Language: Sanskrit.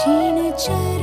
जीन चर